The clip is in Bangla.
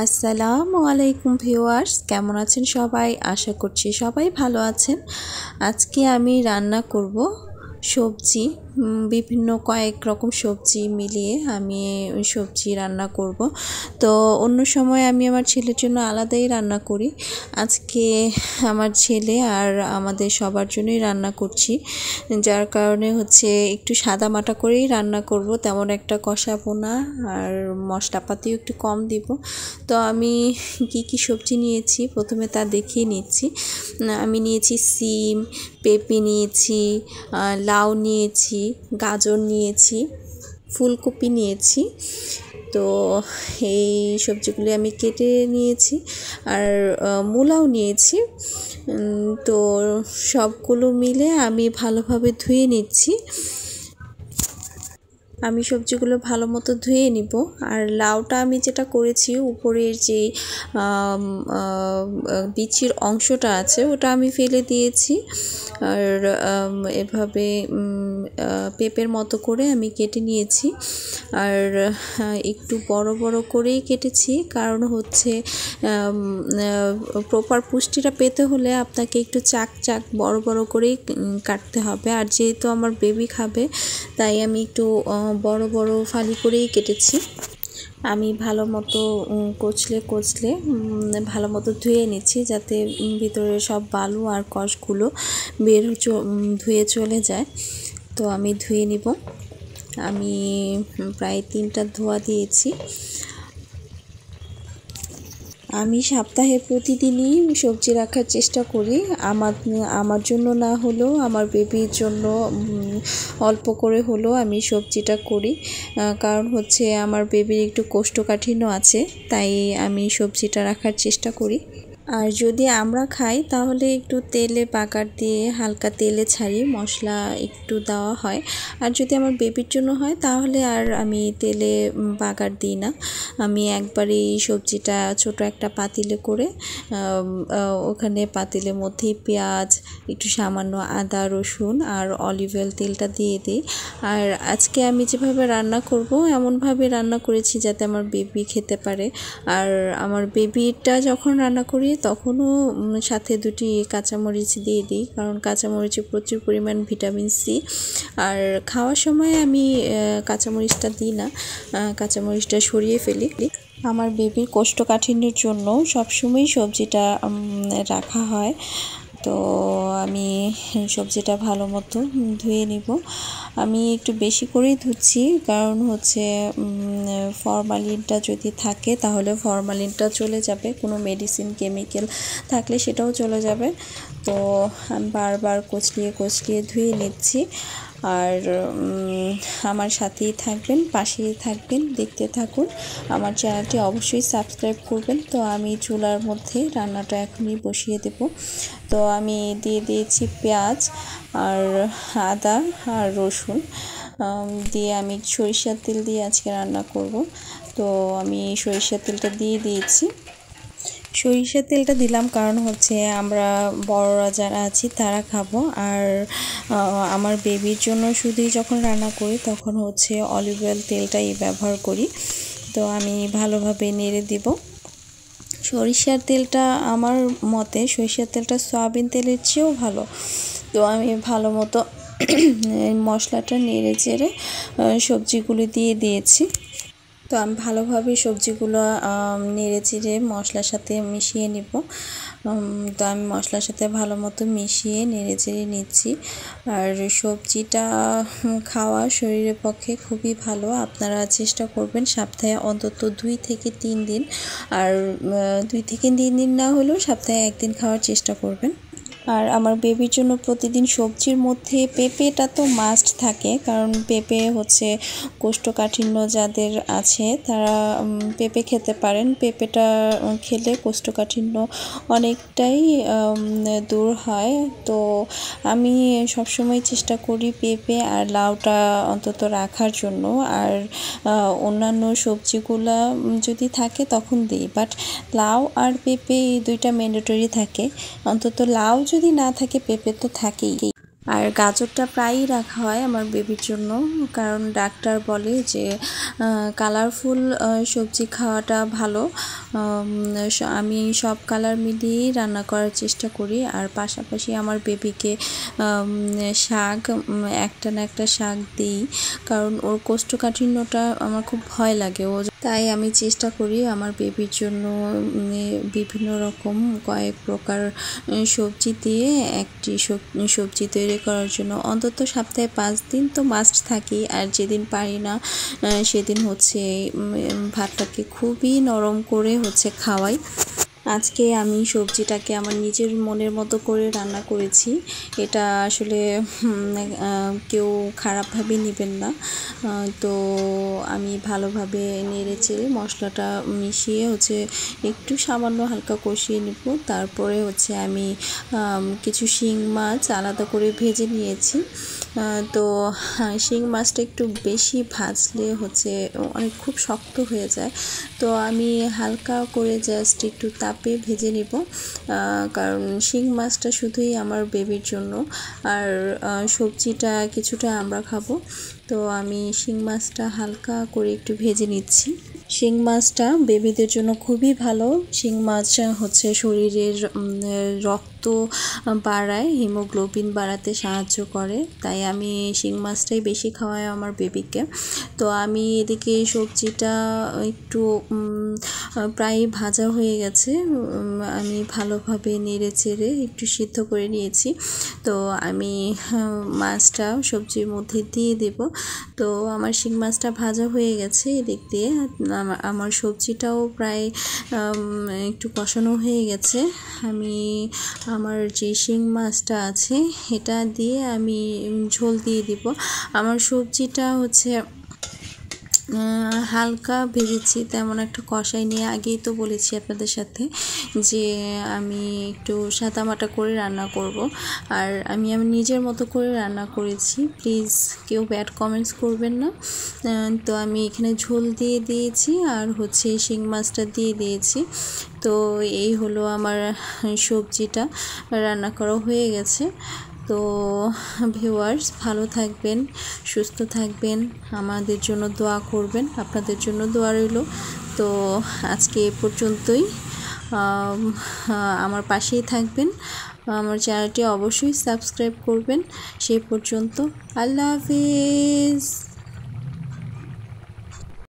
আসসালামু আলাইকুম ভিউয়ার্স, কেমন আছেন সবাই? আশা করছি সবাই ভালো আছেন। আজকে আমি রান্না করব সবজি বিভিন্ন কয়েক রকম সবজি মিলিয়ে আমি সবজি রান্না করব। তো অন্য সময় আমি আমার ছেলের জন্য আলাদাই রান্না করি। আজকে আমার ছেলে আর আমাদের সবার জন্যই রান্না করছি। যার কারণে হচ্ছে একটু সাদা মাটা করেই রান্না করব, তেমন একটা কষাবো না আর মশলাপাতিও একটু কম দিব। তো আমি কি কি সবজি নিয়েছি প্রথমে তা দেখিয়ে নিচ্ছি। আমি নিয়েছি সিম, পেঁপে নিয়েছি লাউ নিয়েছি গাজর নিয়েছি, ফুলকপি নিয়েছি। তো এই সবজিগুলি আমি কেটে নিয়েছি আর মূলাও নিয়েছি। তো সবগুলো মিলে আমি ভালোভাবে ধুয়ে নিচ্ছি। আমি সবজিগুলো ভালো মতো ধুয়ে নিব। আর লাউটা আমি যেটা করেছি, উপরের যে বিচির অংশটা আছে, ওটা আমি ফেলে দিয়েছি। আর এভাবে পেঁপের মতো করে আমি কেটে নিয়েছি। আর একটু বড় বড় করেই কেটেছি। কারণ হচ্ছে প্রপার পুষ্টিটা পেতে হলে আপনাকে একটু চাক চাক বড় বড় করেই কাটতে হবে। আর যেহেতু আমার বেবি খাবে, তাই আমি একটু বড় বড় ফালি করেই কেটেছি। আমি ভালো মতো কচলে কচলে ভালো মতো ধুয়ে নিচ্ছি যাতে ভিতরে সব বালু আর কষগুলো বের ধুয়ে চলে যায়। তো আমি ধুয়ে নিব। আমি প্রায় তিনটা ধোয়া দিয়েছি। আমি সপ্তাহে প্রতিদিনই সবজি রাখার চেষ্টা করি। আমার আমার জন্য না হলেও, আমার বেবির জন্য অল্প করে হলেও আমি সবজিটা করি। কারণ হচ্ছে আমার বেবির একটু কোষ্ঠকাঠিন্য আছে, তাই আমি সবজিটা রাখার চেষ্টা করি। আর যদি আমরা খাই, তাহলে একটু তেলে বাগার দিয়ে হালকা তেলে ছাড়ি মশলা একটু দেওয়া হয়। আর যদি আমার বেবির জন্য হয়, তাহলে আর আমি তেলে বাগার দিই না। আমি একবারই সবজিটা ছোট একটা পাতিলে করে ওখানে পাতিলের মধ্যে পেঁয়াজ, একটু সামান্য আদা, রসুন আর অলিভ অয়েল তেলটা দিয়ে দিই। আর আজকে আমি যেভাবে রান্না করব, এমনভাবে রান্না করেছি যাতে আমার বেবি খেতে পারে। আর আমার বেবিটা যখন রান্না করি তখনও সাথে দুটি কাঁচামরিচ দিয়ে দিই। কারণ কাঁচামরিচে প্রচুর পরিমাণ ভিটামিন সি। আর খাওয়ার সময় আমি কাঁচামরিচটা দিই না। কাঁচামরিচটা সরিয়ে ফেলি। আমার বেবির কোষ্ঠকাঠিন্যের জন্য সবসময়ই সবজিটা রাখা হয়। তো আমি সবজিটা ভালো মতো ধুয়ে নিব। আমি একটু বেশি করেই ধুচ্ছি, কারণ হচ্ছে ফরমালিনটা যদি থাকে তাহলে ফরমালিনটা চলে যাবে, কোনো মেডিসিন, কেমিক্যাল থাকলে সেটাও চলে যাবে। তো আমি বারবার কচলিয়ে কচলিয়ে ধুয়ে নিচ্ছি। আর আমার সাথেই থাকবেন, পাশেই থাকবেন, দেখতে থাকুন। আমার চ্যানেলটি অবশ্যই সাবস্ক্রাইব করবেন। তো আমি চুলার মধ্যে রান্নাটা এখনই বসিয়ে দেব। তো আমি দিয়ে দিয়েছি পেঁয়াজ আর আদা আর রসুন। দিয়ে আমি সরিষার তেল দিয়ে আজকে রান্না করব। তো আমি সরিষার তেলটা দিয়ে দিয়েছি। সরিষার তেলটা দিলাম কারণ হচ্ছে আমরা বড়রা যারা আছি তারা খাব। আর আমার বেবির জন্য শুধুই যখন রান্না করি তখন হচ্ছে অলিভ অয়েল তেলটাই ব্যবহার করি। তো আমি ভালোভাবে নেড়ে দিব। সরিষার তেলটা আমার মতে সরিষার তেলটা সয়াবিন তেলের চেয়েও ভালো। তো আমি ভালো মতো মশলাটা নেড়ে চেড়ে সবজিগুলি দিয়ে দিয়েছি। তো আমি ভালোভাবে সবজিগুলো নেড়ে চেড়ে মশলার সাথে মিশিয়ে নিব। তো আমি মশলার সাথে ভালো মতো মিশিয়ে নেড়ে চেড়ে নিচ্ছি। আর সবজিটা খাওয়া শরীরের পক্ষে খুবই ভালো। আপনারা চেষ্টা করবেন সপ্তাহে অন্তত দুই থেকে তিন দিন। আর দুই থেকে তিন দিন না হলেও সপ্তাহে একদিন খাওয়ার চেষ্টা করবেন। আর আমার বেবির জন্য প্রতিদিন সবজির মধ্যে পেঁপেটা তো মাস্ট থাকে, কারণ পেঁপে হচ্ছে কোষ্ঠকাঠিন্য যাদের আছে, তারা পেঁপে খেতে পারেন। পেঁপেটা খেলে কোষ্ঠকাঠিন্য অনেকটাই দূর হয়। তো আমি সবসময় চেষ্টা করি পেঁপে আর লাউটা অন্তত রাখার জন্য। আর অন্যান্য সবজিগুলা যদি থাকে তখন দিই। বাট লাউ আর পেঁপে এই দুইটা ম্যান্ডেটরি থাকে। অন্তত লাউ যদি না থাকে পেঁপে তো থাকেই। আর গাজরটা প্রায়ই রাখা হয় আমার বেবির জন্য, কারণ ডাক্তার বলে যে কালারফুল সবজি খাওয়াটা ভালো। আমি সব কালার মিলিয়েই রান্না করার চেষ্টা করি। আর পাশাপাশি আমার বেবিকে শাক একটা না একটা শাক দিই, কারণ ওর কোষ্ঠকাঠিন্যটা আমার খুব ভয় লাগে। ও তাই আমি চেষ্টা করি আমার বেবির জন্য বিভিন্ন রকম কয়েক প্রকার সবজি দিয়ে একটি সবজি তৈরি করার জন্য। অন্তত সপ্তাহে পাঁচ দিন তো মাস্ট থাকি, আর যেদিন পারি না সেদিন হচ্ছে ভাতটাকে খুবই নরম করে হচ্ছে খাওয়াই। আজকে আমি সবজিটাকে আমার নিজের মনের মতো করে রান্না করেছি। এটা আসলে কেউ খারাপভাবে নেবেন না। তো আমি ভালোভাবে নেড়ে চেড়ে মশলাটা মিশিয়ে হচ্ছে একটু সামান্য হালকা কষিয়ে নেব। তারপরে হচ্ছে আমি, কিছু শিং মাছ আলাদা করে ভেজে নিয়েছি। তো শিং মাছটা একটু বেশি ভাজলে হচ্ছে অনেক খুব শক্ত হয়ে যায়। তো আমি হালকা করে জাস্ট একটু তাপে ভেজে নেব কারণ শিং মাছটা শুধুই আমার বেবির জন্য। আর সবজিটা কিছুটা আমরা খাব। তো আমি শিং মাছটা হালকা করে একটু ভেজে নিচ্ছি। শিং মাছটা বেবিদের জন্য খুবই ভালো। শিং মাছ হচ্ছে শরীরের রক্ত বাড়ায়, হিমোগ্লোবিন বাড়াতে সাহায্য করে। তাই আমি শিং মাছটাই বেশি খাওয়াই আমার বেবিকে। তো আমি এদিকে সবজিটা একটু প্রায় ভাজা হয়ে গেছে। আমি ভালোভাবে নেড়ে চেড়ে একটু সিদ্ধ করে নিয়েছি। তো আমি মাছটা সবজির মধ্যে দিয়ে দেব। তো আমার শিং মাছটা ভাজা হয়ে গেছে এদিক দিয়ে। আমার সবজিটাও প্রায় একটু কষানো হয়ে গেছে। আমি, আমার যে শিং মাছটা আছে, এটা দিয়ে আমি ঝোল দিয়ে দিব। আমার সবজিটা হচ্ছে হালকা ভেজেছি, তেমন একটা কষাই নিয়ে আগেই তো বলেছি আপনাদের সাথে যে আমি একটু সাদামাটা করে রান্না করব। আর আমি আমি নিজের মতো করে রান্না করেছি। প্লিজ কেউ ব্যাড কমেন্টস করবেন না। তো আমি এখানে ঝোল দিয়ে দিয়েছি আর হচ্ছে শিং মাছটা দিয়ে দিয়েছি। তো এই হলো আমার সবজিটা। রান্না করা হয়ে গেছে। তো ভিউয়ার্স, ভালো থাকবেন, সুস্থ থাকবেন, আমাদের জন্য দোয়া করবেন, আপনাদের জন্য দোয়া রইল। তো আজকে এ পর্যন্তই। আমার পাশেই থাকবেন। আমার চ্যানেলটি অবশ্যই সাবস্ক্রাইব করবেন। সেই পর্যন্ত আল্লাহ হাফিজ।